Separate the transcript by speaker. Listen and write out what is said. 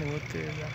Speaker 1: no outro já.